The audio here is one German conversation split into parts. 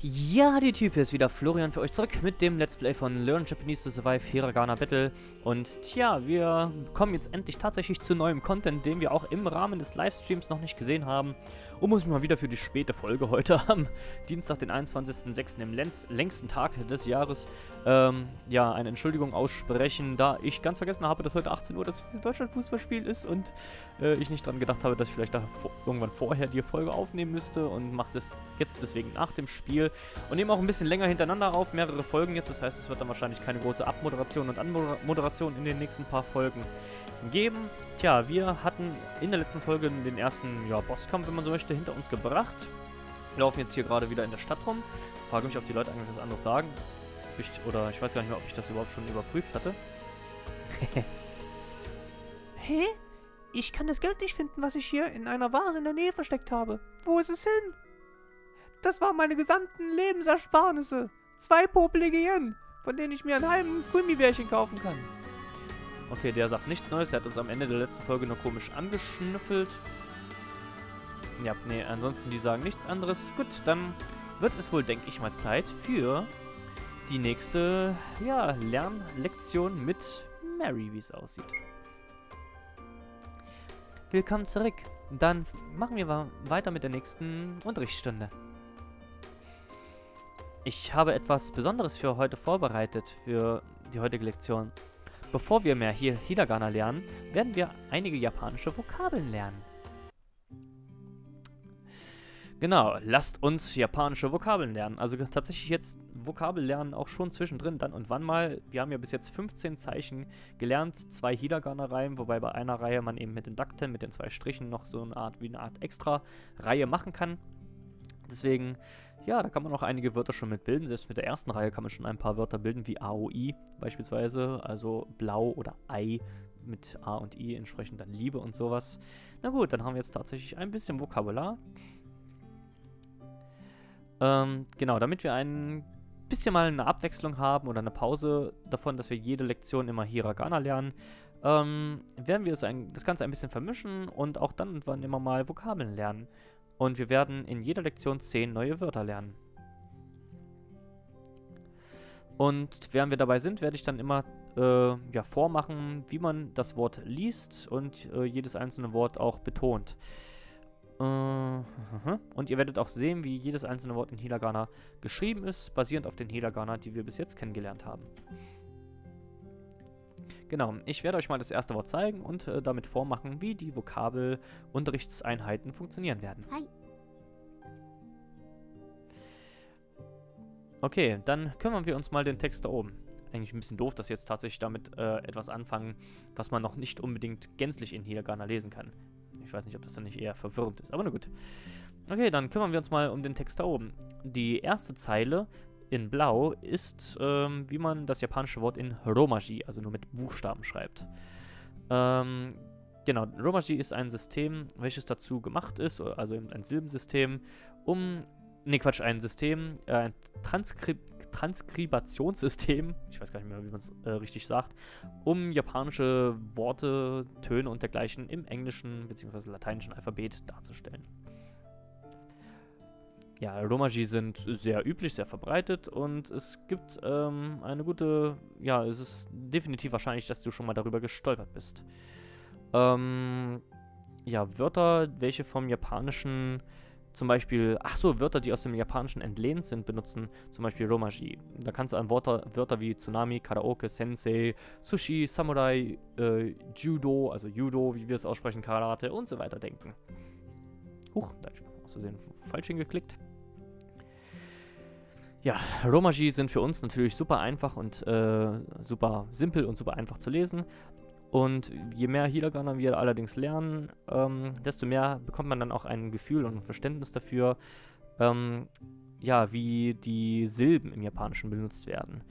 Ja, die Typ ist wieder Florian für euch zurück mit dem Let's Play von Learn Japanese to Survive Hiragana Battle. Und tja, wir kommen jetzt endlich tatsächlich zu neuem Content, den wir auch im Rahmen des Livestreams noch nicht gesehen haben. Und muss mich mal wieder für die späte Folge heute am Dienstag, den 21.06., im längsten Tag des Jahres, ähm, ja, eine Entschuldigung aussprechen, da ich ganz vergessen habe, dass heute 18 Uhr das Deutschland-Fußballspiel ist und äh, ich nicht dran gedacht habe, dass ich vielleicht da irgendwann vorher die Folge aufnehmen müsste und mache es jetzt deswegen nach dem Spiel und nehme auch ein bisschen länger hintereinander auf, mehrere Folgen jetzt, das heißt, es wird dann wahrscheinlich keine große Abmoderation und Anmoderation in den nächsten paar Folgen geben. Tja, wir hatten in der letzten Folge den ersten ja, Bosskampf, wenn man so möchte, hinter uns gebracht. Wir laufen jetzt hier gerade wieder in der Stadt rum. Frage mich, ob die Leute eigentlich was anderes sagen. Ich, oder ich weiß gar nicht mehr, ob ich das überhaupt schon überprüft hatte. Hä? Ich kann das Geld nicht finden, was ich hier in einer Vase in der Nähe versteckt habe. Wo ist es hin? Das waren meine gesamten Lebensersparnisse. Zwei popelige Yen, von denen ich mir einen halben Gummibärchen kaufen kann. Okay, der sagt nichts Neues. Er hat uns am Ende der letzten Folge nur komisch angeschnüffelt. Ja, nee, ansonsten die sagen nichts anderes. Gut, dann wird es wohl, denke ich mal, Zeit für die nächste, ja, Lernlektion mit Mary, wie es aussieht. Willkommen zurück. Dann machen wir weiter mit der nächsten Unterrichtsstunde. Ich habe etwas Besonderes für heute vorbereitet, für die heutige Lektion. Bevor wir mehr hier Hiragana lernen, werden wir einige japanische Vokabeln lernen. Genau, lasst uns japanische Vokabeln lernen. Also tatsächlich jetzt Vokabel lernen auch schon zwischendrin, dann und wann mal. Wir haben ja bis jetzt 15 Zeichen gelernt, zwei Hiragana-Reihen, wobei bei einer Reihe man eben mit den Dakten, mit den zwei Strichen noch so eine Art wie eine Art extra Reihe machen kann. Deswegen ja, da kann man auch einige Wörter schon mit bilden. Selbst mit der ersten Reihe kann man schon ein paar Wörter bilden, wie AOI beispielsweise, also blau oder Ei mit A und I, entsprechend dann Liebe und sowas. Na gut, dann haben wir jetzt tatsächlich ein bisschen Vokabular. Ähm, genau, damit wir ein bisschen mal eine Abwechslung haben oder eine Pause davon, dass wir jede Lektion immer Hiragana lernen, ähm, werden wir ein, das Ganze ein bisschen vermischen und auch dann und wann immer mal Vokabeln lernen. Und wir werden in jeder Lektion 10 neue Wörter lernen. Und während wir dabei sind, werde ich dann immer äh, ja, vormachen, wie man das Wort liest und äh, jedes einzelne Wort auch betont. Äh, und ihr werdet auch sehen, wie jedes einzelne Wort in Hiragana geschrieben ist, basierend auf den Hiragana, die wir bis jetzt kennengelernt haben. Genau, ich werde euch mal das erste Wort zeigen und äh, damit vormachen, wie die Vokabelunterrichtseinheiten funktionieren werden. Hi. Okay, dann kümmern wir uns mal den Text da oben. Eigentlich ein bisschen doof, dass jetzt tatsächlich damit äh, etwas anfangen, was man noch nicht unbedingt gänzlich in Hiragana lesen kann. Ich weiß nicht, ob das dann nicht eher verwirrend ist, aber na gut. Okay, dann kümmern wir uns mal um den Text da oben. Die erste Zeile in Blau ist, ähm, wie man das japanische Wort in Romaji, also nur mit Buchstaben schreibt. Ähm, genau, Romaji ist ein System, welches dazu gemacht ist, also ein Silbensystem, um, ne Quatsch, ein System, äh, ein Transkrip Transkribationssystem, ich weiß gar nicht mehr, wie man es äh, richtig sagt, um japanische Worte, Töne und dergleichen im englischen bzw. lateinischen Alphabet darzustellen ja, Romaji sind sehr üblich, sehr verbreitet und es gibt ähm, eine gute, ja, es ist definitiv wahrscheinlich, dass du schon mal darüber gestolpert bist. Ähm, ja, Wörter, welche vom Japanischen zum Beispiel, ach so, Wörter, die aus dem Japanischen entlehnt sind, benutzen zum Beispiel Romaji. Da kannst du an Wörter, Wörter wie Tsunami, Karaoke, Sensei, Sushi, Samurai, äh, Judo, also Judo, wie wir es aussprechen, Karate und so weiter denken. Huch, da habe ich aus Versehen falsch hingeklickt. Ja, Romaji sind für uns natürlich super einfach und äh, super simpel und super einfach zu lesen. Und je mehr Hiragana wir allerdings lernen, ähm, desto mehr bekommt man dann auch ein Gefühl und ein Verständnis dafür, ähm, ja, wie die Silben im Japanischen benutzt werden.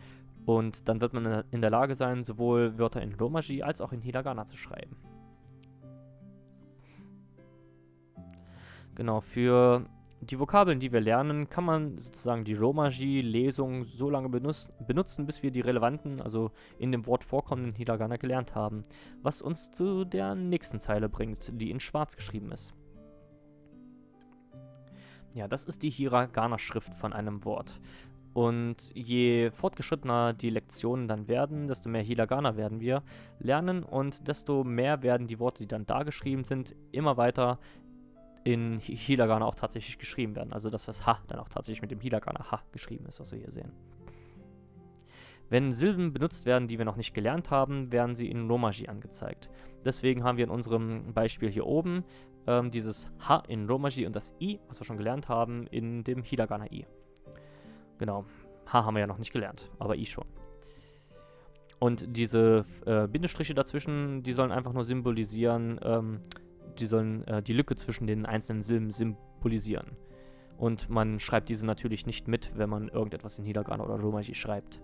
Und dann wird man in der Lage sein, sowohl Wörter in Romaji als auch in Hiragana zu schreiben. Genau, für die Vokabeln, die wir lernen, kann man sozusagen die Romaji-Lesung so lange benutz benutzen, bis wir die relevanten, also in dem Wort vorkommenden Hiragana gelernt haben. Was uns zu der nächsten Zeile bringt, die in schwarz geschrieben ist. Ja, das ist die Hiragana-Schrift von einem Wort. Und je fortgeschrittener die Lektionen dann werden, desto mehr Hiragana werden wir lernen und desto mehr werden die Worte, die dann da geschrieben sind, immer weiter in Hiragana auch tatsächlich geschrieben werden. Also dass das Ha dann auch tatsächlich mit dem Hiragana Ha geschrieben ist, was wir hier sehen. Wenn Silben benutzt werden, die wir noch nicht gelernt haben, werden sie in Romaji angezeigt. Deswegen haben wir in unserem Beispiel hier oben ähm, dieses Ha in Romaji und das I, was wir schon gelernt haben, in dem Hiragana I. Genau. H haben wir ja noch nicht gelernt, aber I schon. Und diese äh, Bindestriche dazwischen, die sollen einfach nur symbolisieren, ähm, die sollen äh, die Lücke zwischen den einzelnen Silben symbolisieren. Und man schreibt diese natürlich nicht mit, wenn man irgendetwas in Hiragana oder Romaji schreibt.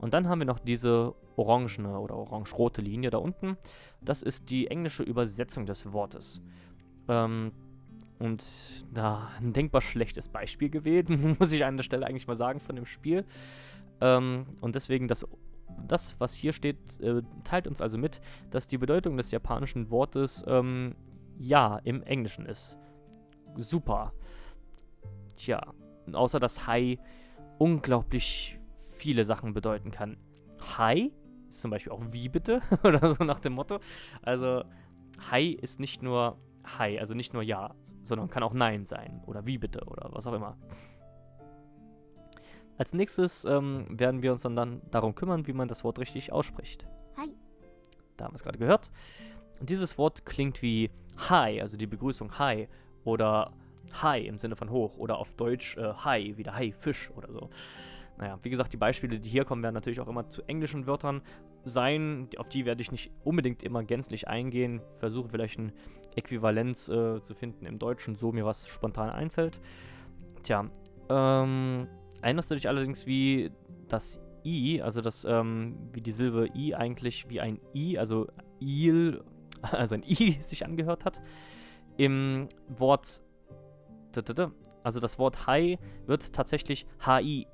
Und dann haben wir noch diese orangene oder orange-rote Linie da unten. Das ist die englische Übersetzung des Wortes. Ähm, und da ein denkbar schlechtes Beispiel gewählt, muss ich an der Stelle eigentlich mal sagen, von dem Spiel. Ähm, und deswegen das, das, was hier steht, äh, teilt uns also mit, dass die Bedeutung des japanischen Wortes ähm, ja im Englischen ist. Super. Tja, außer dass Hai unglaublich viele Sachen bedeuten kann. Hi ist zum Beispiel auch wie bitte oder so nach dem Motto. Also Hi ist nicht nur Hi, also nicht nur ja, sondern kann auch Nein sein oder wie bitte oder was auch immer. Als nächstes ähm, werden wir uns dann, dann darum kümmern, wie man das Wort richtig ausspricht. Hi. Da haben wir es gerade gehört. Und dieses Wort klingt wie Hi, also die Begrüßung Hi oder Hi im Sinne von hoch oder auf Deutsch äh, Hi, wieder Hi, Fisch oder so. Naja, wie gesagt, die Beispiele, die hier kommen, werden natürlich auch immer zu englischen Wörtern sein. Auf die werde ich nicht unbedingt immer gänzlich eingehen. Versuche vielleicht eine Äquivalenz äh, zu finden im Deutschen, so mir was spontan einfällt. Tja, ähm, erinnerst du dich allerdings, wie das I, also das, ähm, wie die Silbe I eigentlich wie ein I, also Il, also ein I sich angehört hat? Im Wort, also das Wort Hai wird tatsächlich HI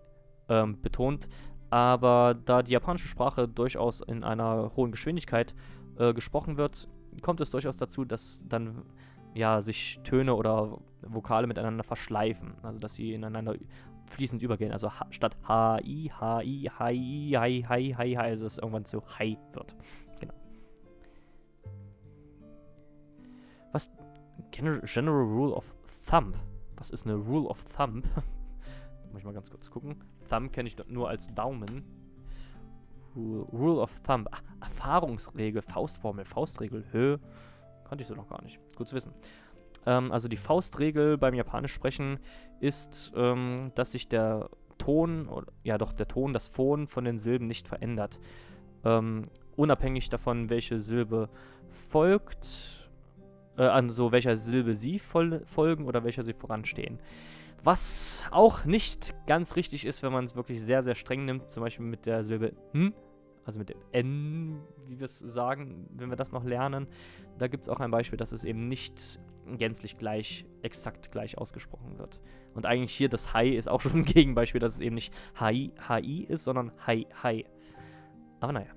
ähm, betont. Aber da die japanische Sprache durchaus in einer hohen Geschwindigkeit äh, gesprochen wird, kommt es durchaus dazu, dass dann ja sich Töne oder Vokale miteinander verschleifen, also dass sie ineinander fließend übergehen. Also statt H-I, H-I, H-I, Hi, Hi, Hi, also es irgendwann zu Hi wird. Genau. Was? General, Rule of Thumb. Was ist eine Rule of Thumb? Muss ich mal ganz kurz gucken. Thumb kenne ich nur als Daumen. Rule of Thumb. Ach, Erfahrungsregel, Faustformel, Faustregel. Hö. Kannte ich so noch gar nicht. Gut zu wissen. Ähm, also die Faustregel beim Japanisch sprechen ist, ähm, dass sich der Ton, ja doch, der Ton, das Phon von den Silben nicht verändert. Ähm, unabhängig davon, welche Silbe folgt, äh, also welcher Silbe sie fol folgen oder welcher sie voranstehen. Was auch nicht ganz richtig ist, wenn man es wirklich sehr, sehr streng nimmt. Zum Beispiel mit der Silbe hm, also mit dem N, wie wir es sagen, wenn wir das noch lernen. Da gibt es auch ein Beispiel, dass es eben nicht gänzlich gleich, exakt gleich ausgesprochen wird. Und eigentlich hier das Hi ist auch schon ein Gegenbeispiel, dass es eben nicht Hi, Hi ist, sondern Hi, Hi. Aber naja.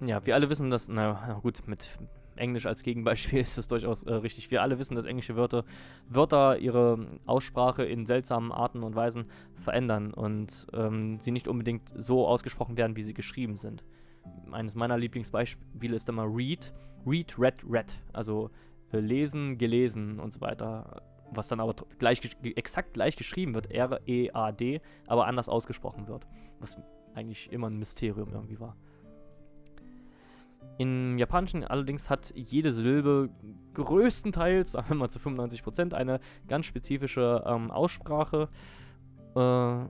Ja, wir alle wissen, dass, na gut, mit Englisch als Gegenbeispiel ist das durchaus äh, richtig. Wir alle wissen, dass englische Wörter, Wörter ihre Aussprache in seltsamen Arten und Weisen verändern und ähm, sie nicht unbedingt so ausgesprochen werden, wie sie geschrieben sind. Eines meiner Lieblingsbeispiele ist immer read, read, read, read. Also äh, lesen, gelesen und so weiter. Was dann aber gleich, exakt gleich geschrieben wird, R-E-A-D, aber anders ausgesprochen wird. Was eigentlich immer ein Mysterium irgendwie war. Im Japanischen allerdings hat jede Silbe größtenteils, sagen wir mal zu 95%, eine ganz spezifische ähm, Aussprache. Äh,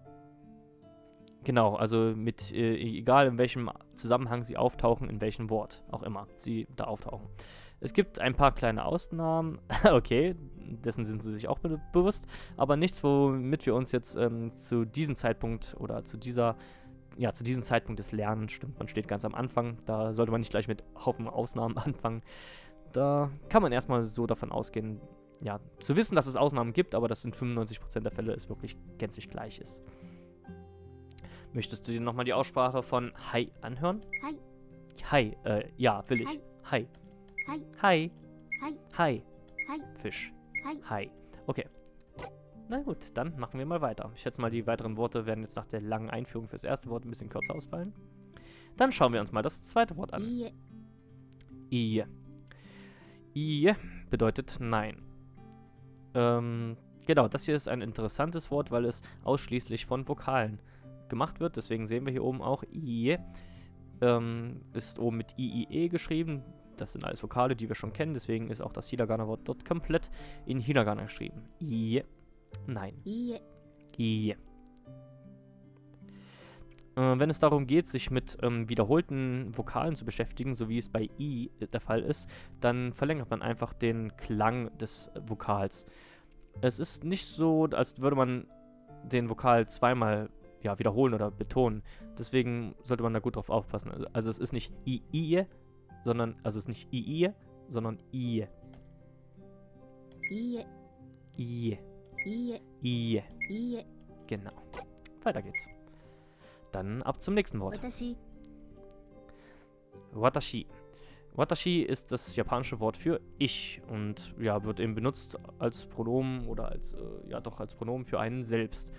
genau, also mit, äh, egal in welchem Zusammenhang sie auftauchen, in welchem Wort auch immer sie da auftauchen. Es gibt ein paar kleine Ausnahmen, okay, dessen sind sie sich auch be bewusst, aber nichts, womit wir uns jetzt ähm, zu diesem Zeitpunkt oder zu dieser ja, zu diesem Zeitpunkt des Lernens, stimmt, man steht ganz am Anfang, da sollte man nicht gleich mit Haufen Ausnahmen anfangen. Da kann man erstmal so davon ausgehen, ja, zu wissen, dass es Ausnahmen gibt, aber dass in 95% der Fälle es wirklich gänzlich gleich ist. Möchtest du dir nochmal die Aussprache von Hi anhören? Hi. Hi, äh, ja, will ich. Hi. Hi. Hi. Hi. Hi. Hi. Fisch. Hi. Hi. Okay. Na gut, dann machen wir mal weiter. Ich schätze mal, die weiteren Worte werden jetzt nach der langen Einführung fürs erste Wort ein bisschen kürzer ausfallen. Dann schauen wir uns mal das zweite Wort an. Ie. Ie. Ie bedeutet nein. Ähm, genau, das hier ist ein interessantes Wort, weil es ausschließlich von Vokalen gemacht wird. Deswegen sehen wir hier oben auch IE. Ähm, ist oben mit IIE geschrieben. Das sind alles Vokale, die wir schon kennen. Deswegen ist auch das Hiragana-Wort dort komplett in Hiragana geschrieben. IE. Nein. IE. IE. Äh, wenn es darum geht, sich mit ähm, wiederholten Vokalen zu beschäftigen, so wie es bei I äh, der Fall ist, dann verlängert man einfach den Klang des Vokals. Es ist nicht so, als würde man den Vokal zweimal ja, wiederholen oder betonen. Deswegen sollte man da gut drauf aufpassen. Also, also es ist nicht i, i sondern, also es ist nicht i, i sondern i. I. I. I. I. I. Genau. Weiter geht's. Dann ab zum nächsten Wort. Watashi. Watashi. Watashi ist das japanische Wort für ich und ja, wird eben benutzt als Pronomen oder als, äh, ja doch als Pronomen für einen selbst.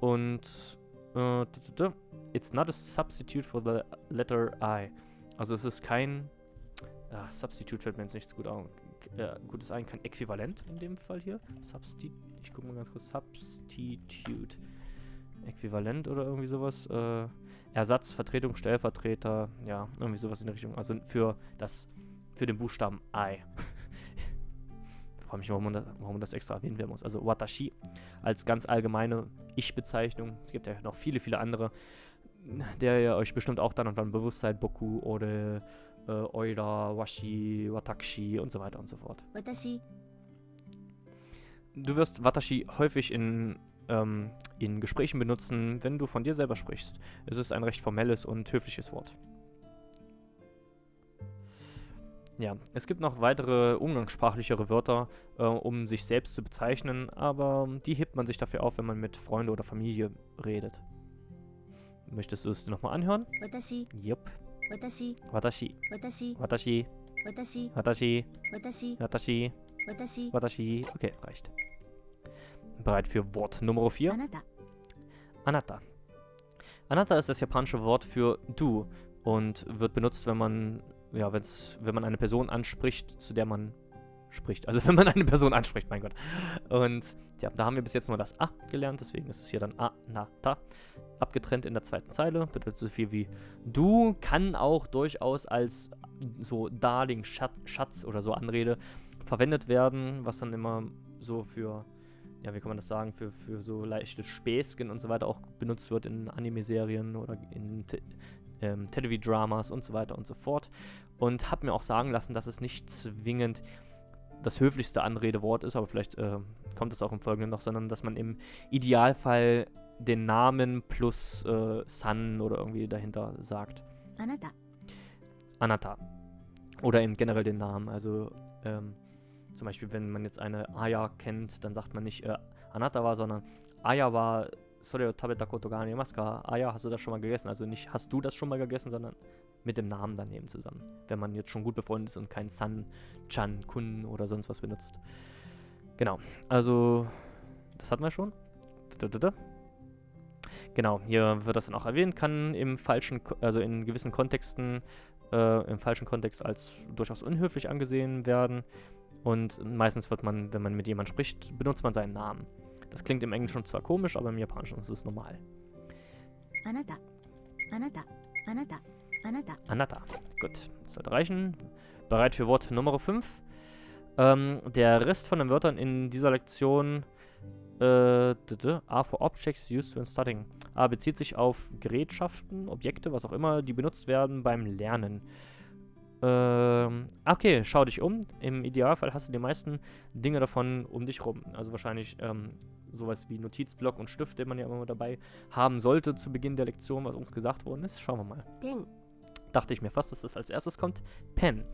Und t- it's not a substitute for the letter I. Also es ist kein, ah, Substitute fällt mir jetzt nicht so gut, au- äh, gutes ein, kein Äquivalent in dem Fall hier. Substi ich gucke mal ganz kurz, Substitute. Äquivalent oder irgendwie sowas. Äh, Ersatz, Vertretung, Stellvertreter, ja, irgendwie sowas in der Richtung. Also für das, für den Buchstaben I. Ich frage mich, warum man, das, warum man das extra erwähnen werden muss. Also Watashi als ganz allgemeine Ich-Bezeichnung. Es gibt ja noch viele, viele andere, der ihr euch bestimmt auch dann und wann bewusst seid. Boku, Ore, äh, Oira, Washi, Watashi und so weiter und so fort. 私 Du wirst Watashi häufig in, ähm, in Gesprächen benutzen, wenn du von dir selber sprichst. Es ist ein recht formelles und höfliches Wort. Ja, es gibt noch weitere umgangssprachlichere Wörter, äh, um sich selbst zu bezeichnen, aber die hebt man sich dafür auf, wenn man mit Freunde oder Familie redet. Möchtest du es dir nochmal anhören? Watashi. Yep. Watashi. Watashi. Watashi. Watashi. Watashi. Watashi. Watashi. Watashi. Watashi. Watashi. Okay, reicht. Bereit für Wort Nummer 4? Anata. Anata. Anata ist das japanische Wort für du und wird benutzt, wenn man ja, wenn's, wenn man eine Person anspricht, zu der man spricht. Also wenn man eine Person anspricht, mein Gott. Und ja, da haben wir bis jetzt nur das A gelernt, deswegen ist es hier dann Anata. Abgetrennt in der zweiten Zeile, bedeutet so viel wie du, kann auch durchaus als so Darling, Schatz, Schatz oder so Anrede verwendet werden, was dann immer so für ja, wie kann man das sagen, für, für so leichte Späßchen und so weiter auch benutzt wird in Anime-Serien oder in ähm, Televidramas und so weiter und so fort. Und habe mir auch sagen lassen, dass es nicht zwingend das höflichste Anredewort ist, aber vielleicht äh, kommt es auch im Folgenden noch, sondern dass man im Idealfall den Namen plus äh, San oder irgendwie dahinter sagt. Anata. Anata. Oder eben generell den Namen. Also ähm, zum Beispiel, wenn man jetzt eine Aya kennt, dann sagt man nicht äh, Anata war, sondern Aya war Sore o tabeta koto ga arimasu ka? Hast du das schon mal gegessen? Also nicht hast du das schon mal gegessen, sondern mit dem Namen daneben zusammen. Wenn man jetzt schon gut befreundet ist und kein San, Chan, Kun oder sonst was benutzt. Genau. Also, das hatten wir schon. Genau, hier wird das dann auch erwähnt, kann im falschen, also in gewissen Kontexten äh, im falschen Kontext als durchaus unhöflich angesehen werden. Und meistens wird man, wenn man mit jemandem spricht, benutzt man seinen Namen. Das klingt im Englischen zwar komisch, aber im Japanischen ist es normal. Anata. Anata. Anata. Anata. Anata. Gut, das sollte reichen. Bereit für Wort Nummer 5. Ähm, der Rest von den Wörtern in dieser Lektion äh, A for Objects used when studying. A bezieht sich auf Gerätschaften, Objekte, was auch immer, die benutzt werden beim Lernen. Ähm, okay, schau dich um. Im Idealfall hast du die meisten Dinge davon um dich rum. Also wahrscheinlich ähm, sowas wie Notizblock und Stift, den man ja immer dabei haben sollte zu Beginn der Lektion, was uns gesagt worden ist. Schauen wir mal. ペン Dachte ich mir fast, dass das als erstes kommt. Pen.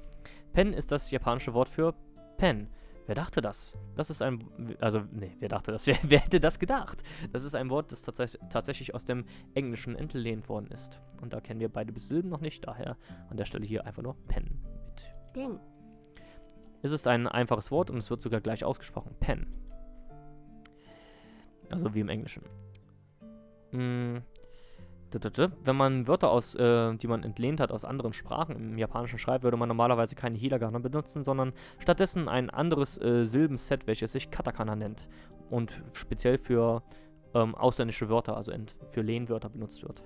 Pen ist das japanische Wort für Pen. Wer dachte das? Das ist ein. Also, nee, wer dachte das? Wer, wer hätte das gedacht? Das ist ein Wort, das tats tatsächlich aus dem Englischen entlehnt worden ist. Und da kennen wir beide Silben noch nicht, daher an der Stelle hier einfach nur Pen mit ペン Es ist ein einfaches Wort und es wird sogar gleich ausgesprochen. Pen. Also wie im Englischen. Mm. Wenn man Wörter aus, äh, die man entlehnt hat aus anderen Sprachen im Japanischen schreibt, würde man normalerweise keine Hiragana benutzen, sondern stattdessen ein anderes äh, Silbenset, welches sich Katakana nennt und speziell für ähm, ausländische Wörter, also für Lehnwörter benutzt wird.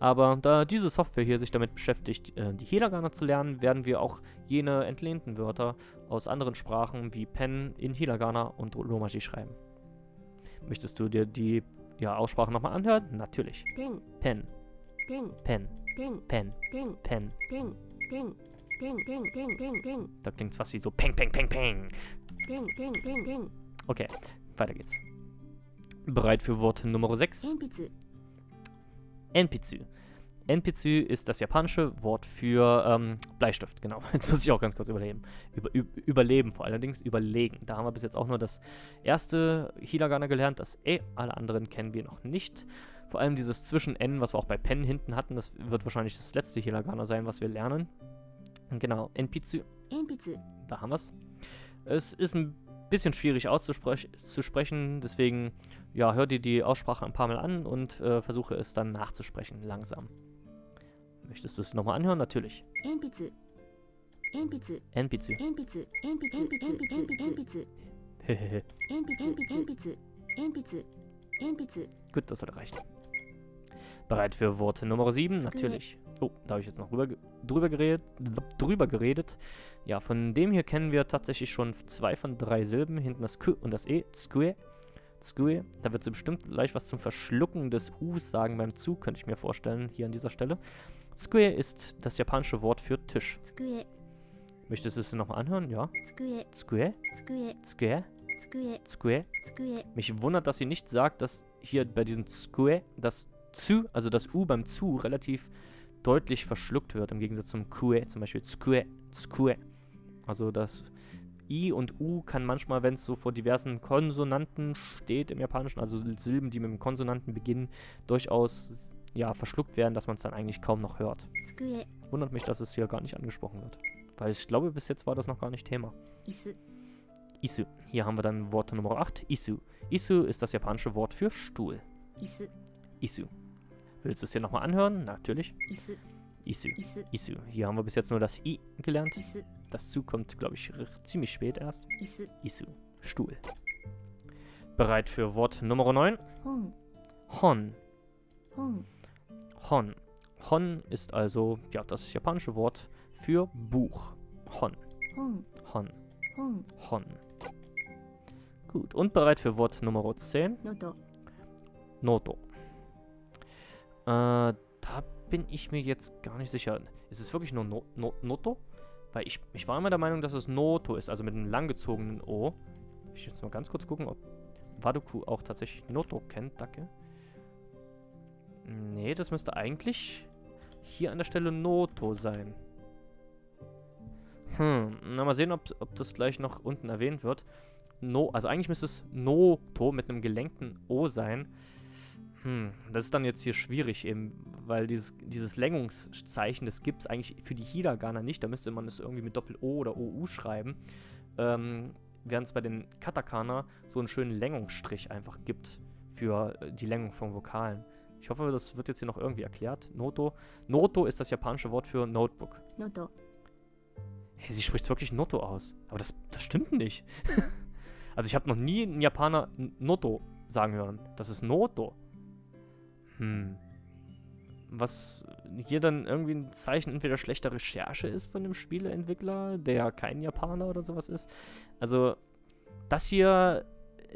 Aber da diese Software hier sich damit beschäftigt, äh, die Hiragana zu lernen, werden wir auch jene entlehnten Wörter aus anderen Sprachen wie Pen in Hiragana und Romaji schreiben. Möchtest du dir die ja, Aussprache nochmal anhört? Natürlich. Ping. Pen. Ping. Pen. Ping. Pen. Ping. Pen. Ping. Ping. Ping. Ping. Ping. Ping. Ping. Da klingt was wie so Peng. Peng. Peng. Peng. Ping. Ping. Ping. Ping. Okay, weiter geht's. Bereit für Wort Nummer 6? NPC. NPC. Enpitsu ist das japanische Wort für ähm, Bleistift, genau. Jetzt muss ich auch ganz kurz überleben. Über, üb, überleben vor allerdings, überlegen. Da haben wir bis jetzt auch nur das erste Hiragana gelernt, das E. Alle anderen kennen wir noch nicht. Vor allem dieses Zwischen-N, was wir auch bei Pen hinten hatten, das wird wahrscheinlich das letzte Hiragana sein, was wir lernen. Genau, 筆 da haben wir es. Es ist ein bisschen schwierig auszusprech zu sprechen, deswegen ja, hör dir die Aussprache ein paar Mal an und äh, versuche es dann nachzusprechen, langsam. Möchtest du es nochmal anhören? Natürlich. Enbitsu. Enbitsu. Enbitsu. Enbitsu. Enbitsu. Gut, das sollte reichen. Bereit für Worte Nummer 7? Natürlich. Oh, da habe ich jetzt noch rüber, drüber, geredet, drüber geredet. Ja, von dem hier kennen wir tatsächlich schon zwei von drei Silben. Hinten das Q und das E. Skue. Skue. Da wird sie bestimmt gleich was zum Verschlucken des Us sagen beim Zug, könnte ich mir vorstellen, hier an dieser Stelle. Square ist das japanische Wort für Tisch. Square. Möchtest du es nochmal anhören? Ja. Square. Square. Square. Square. Square. Mich wundert, dass sie nicht sagt, dass hier bei diesem Square das zu, also das U beim zu relativ deutlich verschluckt wird, im Gegensatz zum Kue, zum Beispiel Square, Square. Also das I und U kann manchmal, wenn es so vor diversen Konsonanten steht im Japanischen, also Silben, die mit dem Konsonanten beginnen, durchaus ja, verschluckt werden, dass man es dann eigentlich kaum noch hört. Wundert mich, dass es hier gar nicht angesprochen wird. Weil ich glaube, bis jetzt war das noch gar nicht Thema. Isu. Isu. Hier haben wir dann Wort Nummer 8, Isu. Isu ist das japanische Wort für Stuhl. Isu. Isu. Willst du es dir nochmal anhören? Natürlich. Isu. Isu. Isu. Hier haben wir bis jetzt nur das I gelernt. Isu. Das Zu kommt, glaube ich, ziemlich spät erst. Isu. Isu. Stuhl. Bereit für Wort Nummer 9? Hon. Hon. Hon. Hon. Hon ist also, ja, das japanische Wort für Buch. Hon. Hon. Hon. Hon. Hon. Gut, und bereit für Wort Nummer 10? Noto. Noto. Äh, da bin ich mir jetzt gar nicht sicher. Ist es wirklich nur no, no, Noto? Weil ich, ich war immer der Meinung, dass es Noto ist, also mit einem langgezogenen O. Ich muss jetzt mal ganz kurz gucken, ob Waduku auch tatsächlich Noto kennt, danke. Nee, das müsste eigentlich hier an der Stelle Noto sein. Hm, na mal sehen, ob, ob das gleich noch unten erwähnt wird. No, also eigentlich müsste es Noto mit einem gelenkten O sein. Hm, das ist dann jetzt hier schwierig eben, weil dieses, dieses Längungszeichen, das gibt es eigentlich für die Hiragana nicht. Da müsste man es irgendwie mit Doppel-O oder OU schreiben. Ähm, während es bei den Katakana so einen schönen Längungsstrich einfach gibt für äh, die Längung von Vokalen. Ich hoffe, das wird jetzt hier noch irgendwie erklärt. Noto. Noto ist das japanische Wort für Notebook. のと Hey, sie spricht wirklich Noto aus. Aber das, das stimmt nicht. also ich habe noch nie einen Japaner Noto sagen hören. Das ist Noto. Hm. Was hier dann irgendwie ein Zeichen entweder schlechter Recherche ist von dem Spieleentwickler, der kein Japaner oder sowas ist. Also das hier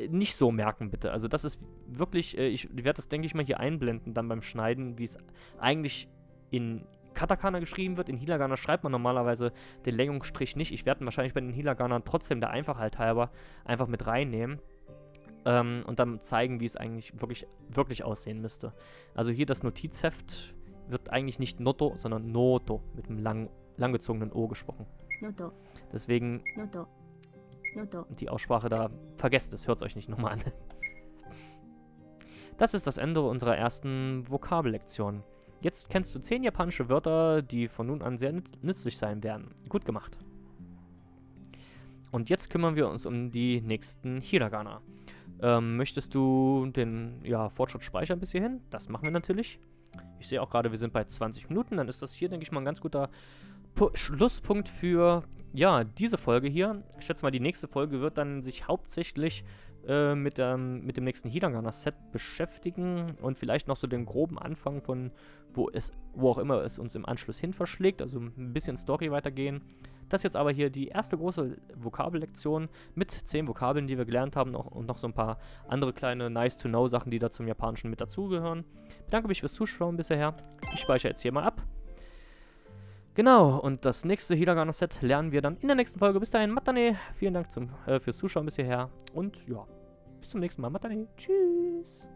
nicht so merken, bitte. Also das ist wirklich, äh, ich werde das, denke ich mal, hier einblenden dann beim Schneiden, wie es eigentlich in Katakana geschrieben wird. In Hiragana schreibt man normalerweise den Längungsstrich nicht. Ich werde wahrscheinlich bei den Hiraganern trotzdem der Einfachheit halber einfach mit reinnehmen. Ähm, und dann zeigen, wie es eigentlich wirklich, wirklich aussehen müsste. Also hier das Notizheft wird eigentlich nicht Noto, sondern Noto mit einem lang, langgezogenen O gesprochen. Noto. Deswegen Noto die Aussprache da, vergesst es, hört es euch nicht nochmal an. Das ist das Ende unserer ersten Vokabellektion. Jetzt kennst du zehn japanische Wörter, die von nun an sehr nütz nützlich sein werden. Gut gemacht. Und jetzt kümmern wir uns um die nächsten Hiragana. Ähm, möchtest du den ja, Fortschritt speichern bis hierhin? Das machen wir natürlich. Ich sehe auch gerade, wir sind bei 20 Minuten. Dann ist das hier, denke ich mal, ein ganz guter Pu Schlusspunkt für ja, diese Folge hier. Ich schätze mal, die nächste Folge wird dann sich hauptsächlich äh, mit, ähm, mit dem nächsten Hiragana-Set beschäftigen und vielleicht noch so den groben Anfang von, wo es, wo auch immer es uns im Anschluss hin verschlägt, also ein bisschen Story weitergehen. Das ist jetzt aber hier die erste große Vokabellektion mit zehn Vokabeln, die wir gelernt haben noch, und noch so ein paar andere kleine Nice-to-Know-Sachen, die da zum Japanischen mit dazugehören. Bedanke mich fürs Zuschauen bisher. Ich speichere jetzt hier mal ab. Genau, und das nächste Hiragana-Set lernen wir dann in der nächsten Folge. Bis dahin, Matane. Vielen Dank zum, äh, fürs Zuschauen bis hierher. Und ja, bis zum nächsten Mal. Matane. Tschüss.